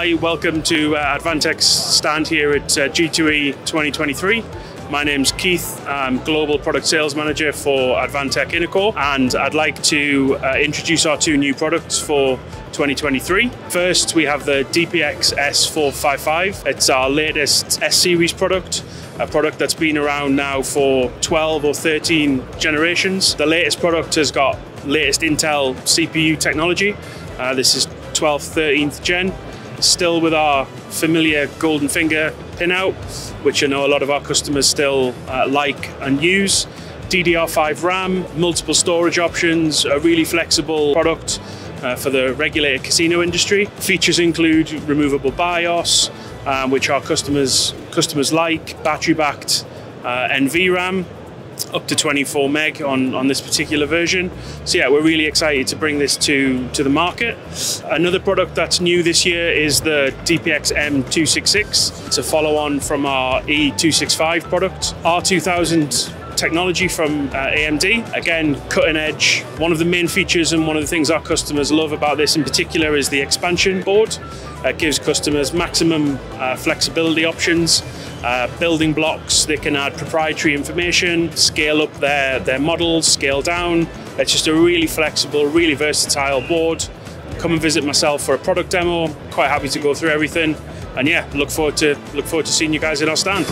Hi, welcome to uh, Advantech's stand here at uh, G2E 2023. My name's Keith. I'm Global Product Sales Manager for Advantech Innocore, and I'd like to uh, introduce our two new products for 2023. First, we have the DPX S455. It's our latest S Series product a product that's been around now for 12 or 13 generations. The latest product has got latest Intel CPU technology. Uh, this is 12th, 13th gen. Still with our familiar golden finger pinout, which I know a lot of our customers still uh, like and use. DDR5 RAM, multiple storage options, a really flexible product uh, for the regulated casino industry. Features include removable BIOS, um, which our customers customers like, battery-backed uh, NVRAM, up to 24 meg on, on this particular version. So yeah, we're really excited to bring this to, to the market. Another product that's new this year is the DPX M266. It's a follow-on from our E265 product. R2000 technology from uh, AMD. Again, cutting edge. One of the main features and one of the things our customers love about this in particular is the expansion board. It gives customers maximum uh, flexibility options uh, building blocks. They can add proprietary information, scale up their, their models, scale down. It's just a really flexible, really versatile board. Come and visit myself for a product demo. Quite happy to go through everything. And yeah, look forward to look forward to seeing you guys in our stand.